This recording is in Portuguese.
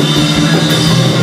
Música